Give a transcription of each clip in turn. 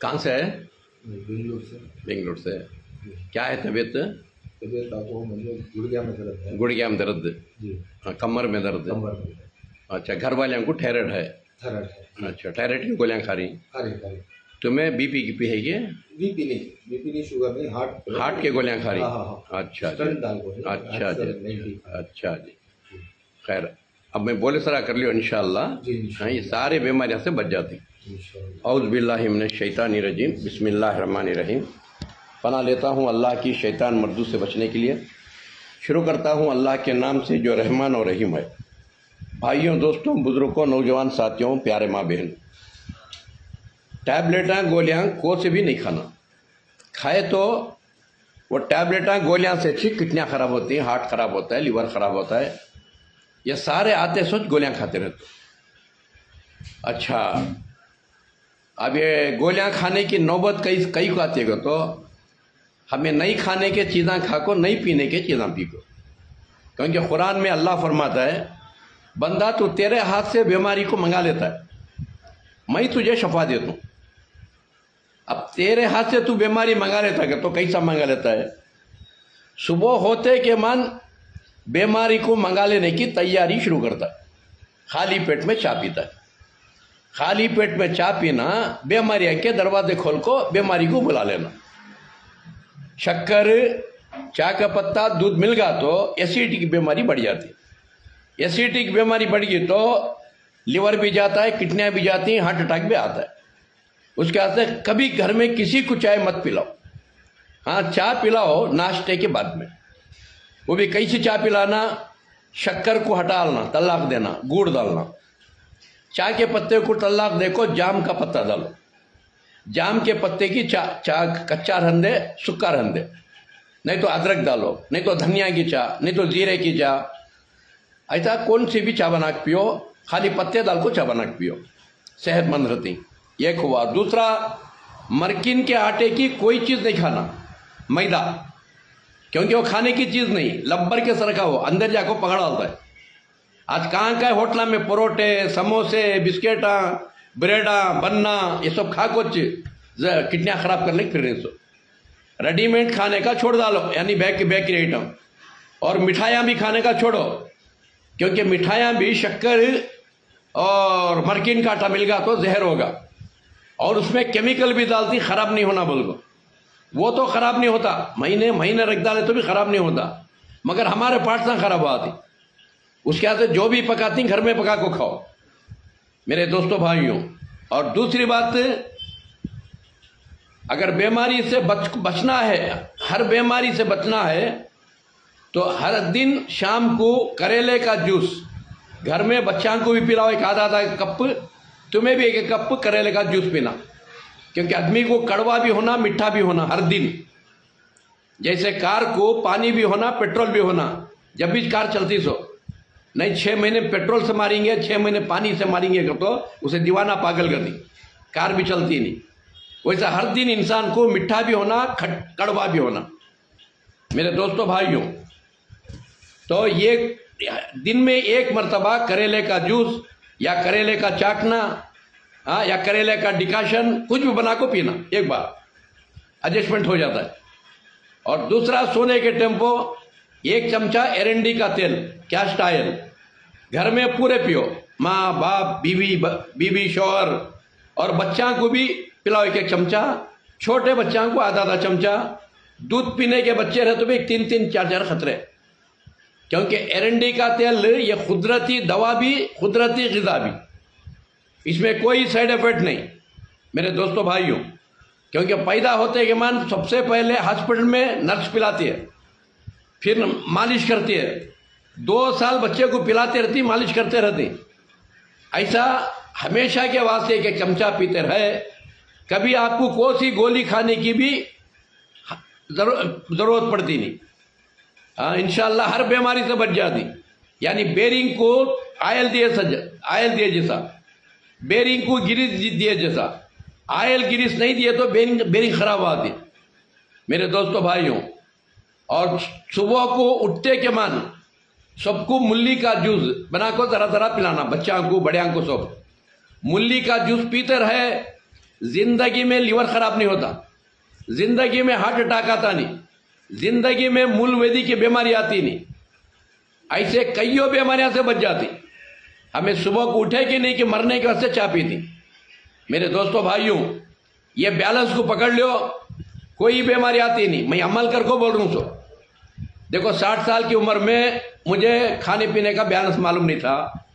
कहाँ से है? बेंगलुरु से। बेंगलोर से क्या है तबीयत? तबीयत आपको मतलब गुड़िया में दर्द है। गुड़िया में दर्द? जी। हाँ, कमर में दर्द कमर में अच्छा घर वाले को थायराइड है? है। अच्छा थायराइड की गोलियाँ खा रही खारी खारी तुम्हें बीपी की पी है ये? बीपी नहीं बीपी नहीं शुगर नहीं हार्ट हार्ट की गोलियाँ खा रही हाँ, हाँ, हाँ। अच्छा जी डाल को है। अच्छा जी। अच्छा जी। खैर अब मैं बोले सरा कर लियो इंशाल्लाह। जी, हाँ ये सारे बीमारियाँ से बच जाती। इंशाल्लाह। औज़बिल्लाहिमिन शैतानी रजीम बिस्मिल्लाहिर्रहमानिर्रहीम पना लेता हूँ अल्लाह की शैतान मर्दू से बचने के लिए। शुरू करता हूँ अल्लाह के नाम से, जो रहमान और रहीम है। भाइयों, दोस्तों, बुज़ुर्गों, नौजवान साथियों, प्यारे माँ बहन। टैबलेटा, गोलियाँ को से भी नहीं खाना। खाए तो वो टैबलेटा, गोलियाँ से अच्छी किडनियाँ खराब होती हैं, हार्ट खराब होता है, लीवर खराब होता है। ये सारे आते सोच गोलियाँ खाते रहते। अच्छा अब ये गोलियाँ खाने की नौबत कई कई को आती है तो हमें नहीं खाने के चीज़ें खा को नहीं पीने के चीज़ें पी को क्योंकि कुरान में अल्लाह फरमाता है, बंदा तू तेरे हाथ से बीमारी को मंगा लेता है, मैं तुझे शफा देता हूँ। अब तेरे हाथ से तू बीमारी मंगा लेता है तो कैसा मंगा लेता है? सुबह होते के मन बीमारी को मंगा लेने की तैयारी शुरू करता है, खाली पेट में चाय पीता है। खाली पेट में चाय पीना, बीमारी के दरवाजे खोल को बीमारी को बुला लेना। शक्कर, चाय का पत्ता, दूध मिल गया तो एसिडिटी की बीमारी बढ़ जाती। एसिडिटी की बीमारी बढ़ गई तो लिवर भी जाता है किडनियाँ भी जाती हैं हार्ट अटैक भी आता है। उसके वास्ते कभी घर में किसी को चाय मत पिलाओ। हाँ चाय पिलाओ नाश्ते के बाद में। वो भी कैसे चाय पिलाना, शक्कर को हटालना तलाक देना, गुड़ डालना। चाय के पत्ते को तलाक देखो जाम का पत्ता डालो। जाम के पत्ते की चा चा, कच्चा रहन दे सूखा रहन दे नहीं तो अदरक डालो, नहीं तो धनिया की चाय नहीं तो जीरे की चाय ऐसा कौन सी भी चाय बना के पियो, खाली पत्ते डाल को चाय बना के पियो। सेहतमंद रहती एक हुआ दूसरा, मरकिन के आटे की कोई चीज़ नहीं खाना, मैदा। क्योंकि वो खाने की चीज़ नहीं, लब्बर के सर का हो, अंदर जाको पकड़ा होता है। आज कहाँ होटल में परोठे, समोसे, बिस्केटा, ब्रेडा, बन्ना, ये सब खा कुछ। किडनियाँ खराब करने की फिर रही सो रेडीमेड खाने का छोड़ डालो, यानी बैक बेकरी आइटम। और मिठाइयाँ भी खाने का छोड़ो, क्योंकि मिठाइयाँ भी शक्कर और मरकिन का आटा मिल गया तो जहर होगा। और उसमें केमिकल भी डालती, खराब नहीं होना बोल वो तो खराब नहीं होता, महीने महीने रख डाले तो भी खराब नहीं होता। मगर हमारे पार्ट्स खराब आती उसके यहाँ से जो भी पकाती, घर में पका को खाओ। मेरे दोस्तों, भाइयों, और दूसरी बात, अगर बीमारी से बच, बचना है, हर बीमारी से बचना है तो हर दिन शाम को करेले का जूस, घर में बच्चा को भी पिलाओ, एक आधा आधा कप, तुम्हें भी एक एक कप करेले का जूस पीना। क्योंकि आदमी को कड़वा भी होना, मीठा भी होना, हर दिन। जैसे कार को पानी भी होना, पेट्रोल भी होना, जब भी कार चलती सो। नहीं, छह महीने पेट्रोल से मारेंगे, छह महीने पानी से मारेंगे तो उसे दीवाना पागल कर दी। कार भी चलती नहीं। वैसा हर दिन इंसान को मिठा भी होना, खट, कड़वा भी होना। मेरे दोस्तों, भाइयों तो ये दिन में एक मरतबा करेले का जूस या करेले का चाटना हाँ या करेले का डिकाशन, कुछ भी बना को पीना, एक बार। एडजस्टमेंट हो जाता है। और दूसरा सोने के टेंपो एक चमचा एरंडी का तेल कैस्ट ऑयल घर में पूरे पियो। माँ, बाप, बीवी बीवी, शोहर, और बच्चा को भी पिलाओ एक एक चमचा। छोटे बच्चों को आधा आधा चमचा। दूध पीने के बच्चे रहे तो भी तीन तीन चार चार खतरे। क्योंकि एरंडी का तेल, ये कुदरती दवा भी कुदरती गजा भी। इसमें कोई साइड इफ़ेक्ट नहीं। मेरे दोस्तों, भाइयों, क्योंकि पैदा होते के मान सबसे पहले हॉस्पिटल में नर्स पिलाती है। फिर मालिश करती है। दो साल बच्चे को पिलाते रहती, मालिश करते रहती। ऐसा हमेशा के वास्ते एक चमचा पीते रहे। कभी आपको कोई सी गोली खाने की भी ज़रूरत पड़ती नहीं। इनशाला हर बीमारी से बच जाती। यानी बेरिंग को आयल दिए आयल दिए जैसा। बेरिंग को गिरीस दिए जैसा। आयल गिरीस नहीं दिए तो बेरिंग बेरिंग खराब आती। मेरे दोस्तों भाइयों और सुबह को उठते के मान सबको मुल्ली का जूस बना को जरा जरा पिलाना, बच्चा को बड़े को सब। मुल्ली का जूस पीते रहे, ज़िंदगी में लीवर खराब नहीं होता। ज़िंदगी में हार्ट अटैक आता नहीं। ज़िंदगी में मूल वेदी की बीमारी आती नहीं। ऐसे कईयों बीमारियाँ से बच जाती। हमें सुबह को उठे कि नहीं कि मरने के वास्ते चाह पी थी मेरे दोस्तों, भाइयों, ये बैलेंस को पकड़ लियो। कोई बीमारी आती नहीं। मैं अमल कर को बोल रहा हूँ, सो। देखो, साठ साल की उम्र में मुझे खाने पीने का बैलेंस मालूम नहीं था।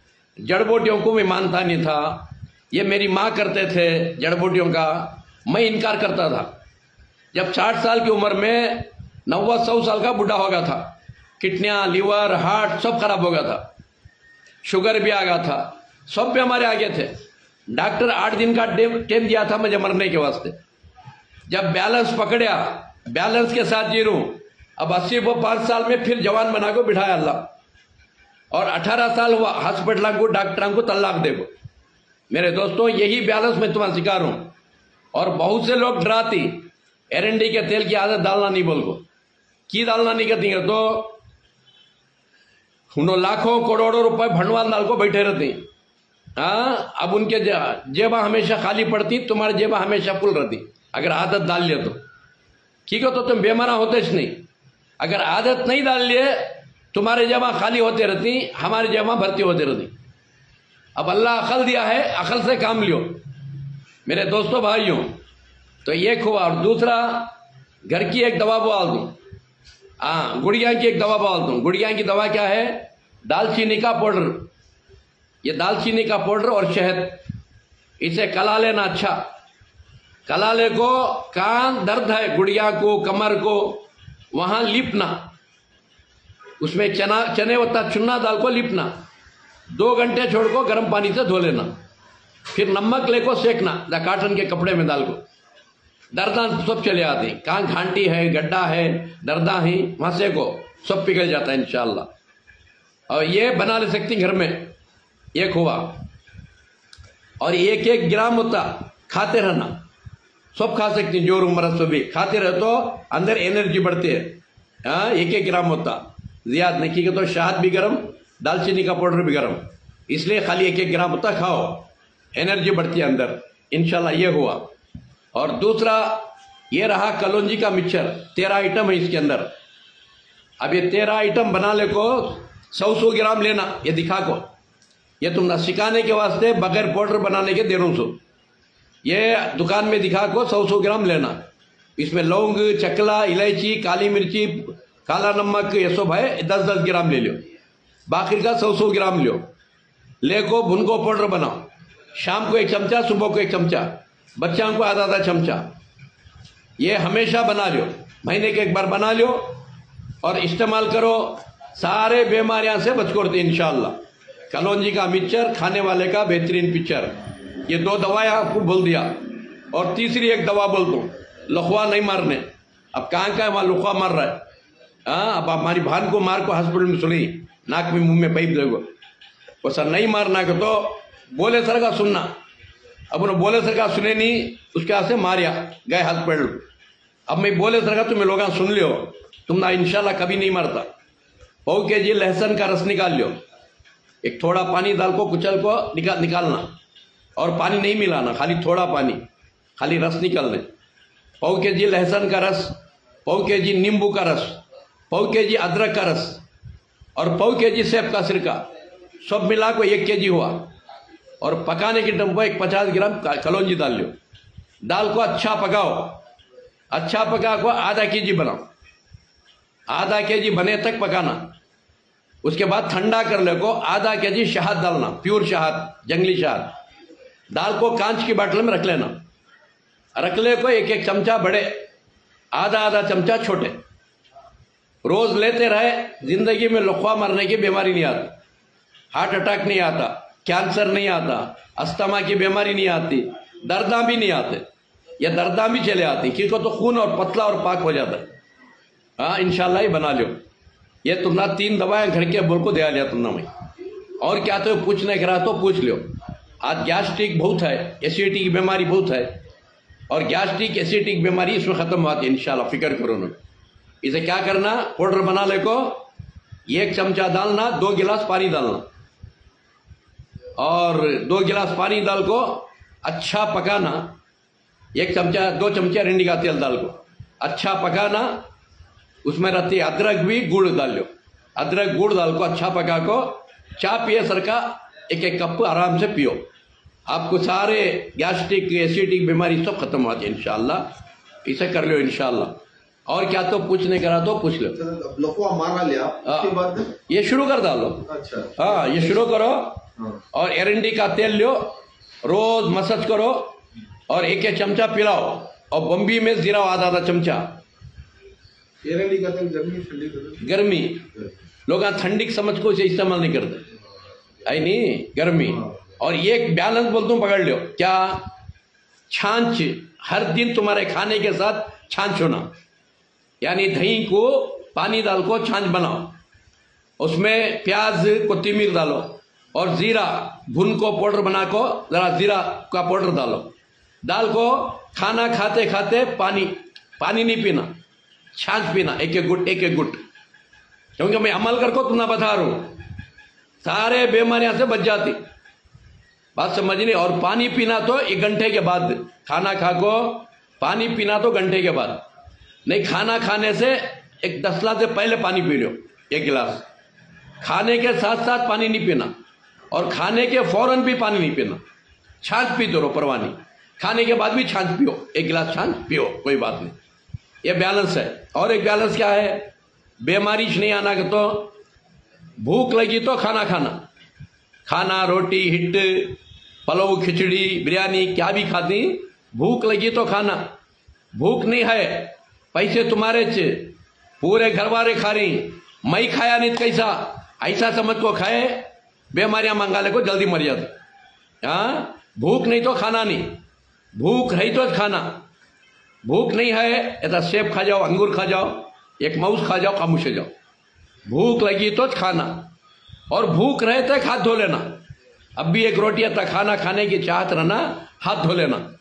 जड़ बूटियों को मैं मानता नहीं था। ये मेरी माँ करते थे जड़ बूटियों का। मैं इनकार करता था। जब साठ साल की उम्र में नब्बे सौ साल का बूढ़ा हो गया था, किडनियाँ, लीवर, हार्ट सब खराब हो गया था। शुगर भी आ गया था। सब भी हमारे आगे थे। डॉक्टर आठ दिन का टाइम दिया था मुझे मरने के वास्ते। जब बैलेंस पकड़िया बैलेंस के साथ जी रू अब अस्सी वो पाँच साल में फिर जवान बना को बिठाया अल्लाह। और अठारह साल हुआ हॉस्पिटल को डॉक्टर को तलाक देखो मेरे दोस्तों, यही बैलेंस मैं तुम्हारा शिकार हूँ। और बहुत से लोग डराती, एरंडी के तेल की आदत डालना नहीं बोल को। की डालना नहीं करती है? तो उन्होंने लाखों करोड़ों रुपए भंडवाल डाल को बैठे रहते हाँ। अब उनके जेबा हमेशा खाली पड़ती, तुम्हारे जेबा हमेशा फुल रहती। अगर आदत डाल लिया तो। ठीक है तो तुम बेमारा होते नहीं। अगर आदत नहीं डाल लिए, तुम्हारे जमा खाली होते रहती, हमारी जमा भर्ती होते रहती। अब अल्लाह अकल दिया है, अकल से काम लियो। मेरे दोस्तों, भाइयों तो एक हुआ और दूसरा, घर की एक दवा बोल दूँ। हाँ गुड़िया की एक दवा बोल दूँ। गुड़िया की दवा क्या है? दालचीनी का पाउडर। ये दालचीनी का पाउडर और शहद। इसे कला लेना अच्छा। कलाले को कान दर्द है, गुड़िया को, कमर को वहाँ लिपना। उसमें चना, चने वत्ता चुन्ना दाल को लिपना। दो घंटे छोड़ को गर्म पानी से धो लेना। फिर नमक ले को सेकना काटन के कपड़े में दाल को। दर्दा सब चले आते। हैं कहाँ घांटी है, गड्ढा है, दर्दा ही, वहाँ से को सब पिघल जाता है इनशाला और ये बना ले सकती घर में। एक हुआ और एक एक ग्राम होता, खाते रहना। सब खा सकती ज़ोर उम्र सब भी खाते रहे तो अंदर एनर्जी बढ़ती है। हाँ एक एक ग्राम होता। ज़्यादा नहीं की तो शहद भी गर्म दालचीनी का पाउडर भी गर्म। इसलिए खाली एक एक ग्राम होता, खाओ। एनर्जी बढ़ती है अंदर। इनशाला ये हुआ। और दूसरा, ये रहा कलौंजी का मिक्सर। तेरह आइटम है इसके अंदर। अब ये तेरह आइटम बनाने को सौ सौ ग्राम लेना। ये दिखा को। ये तुम ना सिखाने के वास्ते बगैर पाउडर बनाने के दे सौ। ये दुकान में दिखा को सौ सौ ग्राम लेना। इसमें लौंग, चकला, इलायची, काली मिर्ची, काला नमक, ये सब है दस दस ग्राम ले लो। बाकी का सौ सौ ग्राम लो। ले को भुन को पाउडर बनाओ। शाम को एक चमचा, सुबह को एक चमचा, बच्चों को आधा आधा चमचा। ये हमेशा बना लो। महीने के एक बार बना लो और इस्तेमाल करो। सारे बीमारियाँ से बच करते इनशाला कलौजी का मिक्सचर, खाने वाले का बेहतरीन पिक्चर। ये दो दवाएँ आपको बोल दिया। और तीसरी एक दवा बोल दो, लखवा नहीं मारने। अब कहाँ कहाँ वहाँ लुखवा मार रहा है? हाँ अब हमारी भान को मार को हॉस्पिटल में सुनी नाक में, मुँह में पाइप देगो वो सर नहीं मारना को तो बोले सर का सुनना। अब उन्हें बोले सर का सुने नहीं, उसके हाथ से मारिया। गए हॉस्पिटल अब मैं बोले सर का तुम्हें लोग सुन लियो। तुम ना इनशाला कभी नहीं मरता। हो के जी लहसन का रस निकाल लियो। एक थोड़ा पानी डाल को, कुचल को निकाल निकालना। और पानी नहीं मिलाना, खाली थोड़ा पानी, खाली रस निकाल दे पौ के जी लहसुन का रस पौ के जी नींबू का रस पौ के जी अदरक का रस और पौ के जी सेब का सिरका, सब मिला को एक के जी हुआ। और पकाने के टम एक पचास ग्राम कलौजी डाल लो दाल को अच्छा पकाओ। अच्छा पका को आधा के जी बनाओ। आधा के जी बने तक पकाना। उसके बाद ठंडा कर ले को आधा के जी शहद डालना, प्योर शहद, जंगली शहद। दाल को कांच की बाटल में रख लेना। रख ले को एक एक चमचा बड़े आधा आधा चमचा छोटे। रोज लेते रहे, ज़िंदगी में लुखवा मरने की बीमारी नहीं आती। हार्ट अटैक नहीं आता, कैंसर नहीं आता, अस्थमा की बीमारी नहीं आती, दर्दा भी नहीं आते। या दर्दा भी चले आती क्योंकि तो खून और पतला और पाक हो जाता। है हाँ इनशाला ही बना लो ये तुमना तीन दवाएँ घर के बोल को दे लिया तुमने मैं और क्या तो पूछने करा तो पूछ लो आज गैस्ट्रिक बहुत है, एसिडिटी की बीमारी बहुत है। और गैस्ट्रिक, एसिडिक बीमारी इसमें खत्म होती है, इंशाल्लाह, फ़िक्र करो ना। इसे क्या करना, पाउडर बना ले को एक चमचा डालना, दो गिलास पानी डालना। और दो गिलास पानी डाल को अच्छा पकाना, एक चमचा, दो चमचा रिंडी का तेल डाल को। अच्छा पकाना, उसमें रहती अदरक भी, गुड़ डाल लो। अदरक, गुड़ डाल को अच्छा पका को। चाय पिए सर का एक एक कप आराम से पियो। आपको सारे गैस्ट्रिक एसिडिक बीमारी सब खत्म हो जाए इंशाल्लाह। इसे कर लो इंशाल्लाह। और क्या तो पूछने करा तो पूछ लो मारा लिया हाँ। उसके बाद ये शुरू कर डालो। अच्छा। हाँ ये शुरू करो। हाँ। और एरंडी का तेल लो रोज मसाज करो और एक एक चमचा पिलाओ। और बम्बी में जीरा आधा आधा चमचा। एरंडी का तेल गर्मी ठंडी गर्मी। लोग ठंडी समझ को इसे इस्तेमाल नहीं करते। नहीं गर्मी। और ये एक बैलेंस बोल तुम पकड़ लो क्या छाछ हर दिन तुम्हारे खाने के साथ छाछ होना। यानी दही को पानी डाल को छाछ बनाओ। उसमें प्याज कोतिमीर डालो। और जीरा भुन को पाउडर बना को जरा जीरा का पाउडर डालो। डाल को खाना खाते खाते पानी पानी नहीं पीना छाछ पीना एक एक गुट एक एक गुट। क्योंकि मैं अमल करको तुम्हें बता रहा हूँ। सारे बीमारियाँ से बच जाती। बात समझनी और पानी पीना तो एक घंटे के बाद, खाना खा को पानी पीना तो घंटे के बाद। नहीं, खाना खाने से एक दसला से पहले पानी पी लो, एक गिलास। खाने के साथ साथ पानी नहीं पीना, और खाने के फ़ौरन भी पानी नहीं पीना। छाछ पी दो रो, परवाह नहीं। खाने के बाद भी छाछ पियो, एक गिलास छाछ पियो, कोई बात नहीं। ये बैलेंस है। और एक बैलेंस क्या है? बीमारी नहीं आना तो भूख लगी तो खाना खाना। खाना, रोटी, हिट, पलव, खिचड़ी, बिरयानी, क्या भी खाती, भूख लगी तो खाना। भूख नहीं है, पैसे तुम्हारे च। पूरे घर वाले खा रही मैं खाया नहीं कैसा। ऐसा समझ को खाए, बीमारियाँ मंगा ले को जल्दी मर जाते। हाँ भूख नहीं तो खाना नहीं। भूख है तो खाना। भूख नहीं है, ऐसा सेब खा जाओ, अंगूर खा जाओ, एक माउस खा जाओ, खामोश जाओ। भूख लगी तो खाना। और भूख रहे तो हाथ धो लेना। अब भी एक रोटी तक खाना खाने की चाहत रहना, हाथ धो लेना।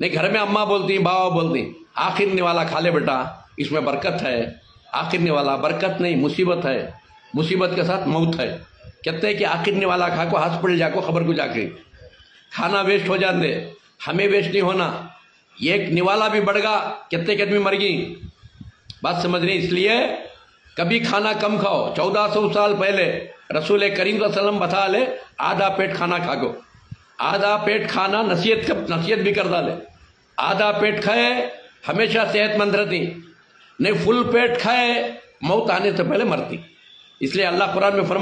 नहीं, घर में अम्मा बोलती, बाबा बोलती, आखिर वाला खा ले बेटा, इसमें बरकत है। आखिर वाला बरकत नहीं, मुसीबत है। मुसीबत के साथ मौत है। कहते हैं कि आखिर वाला खा को हॉस्पिटल जाको, खबर को जाके। खाना वेस्ट हो जाते। हमें वेस्ट नहीं होना। एक निवाला भी बढ़ गया। कितने के आदमी मर गई। बात समझ रही इसलिए कभी खाना कम खाओ। चौदह सौ साल पहले रसूल करीम वसलम बता ले, आधा पेट खाना खा गो आधा पेट खाना नसीहत का नसीहत भी कर डाले। आधा पेट खाए, हमेशा सेहतमंद रहती। नहीं, फुल पेट खाए, मौत आने से पहले मरती। इसलिए अल्लाह कुरान में फरमा